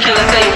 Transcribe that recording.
killer say